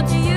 To you.